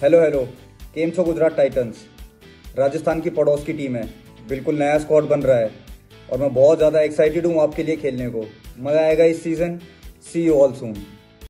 Hello hello केम छो Gujarat Titans Rajasthan की पड़ोस की टीम है. बिल्कुल नया स्क्वाड बन रहा है. और मैं बहुत ज़्यादा एक्साइटेड हूँ आपके लिए खेलने को. मज़ा आएगा इस season see you all soon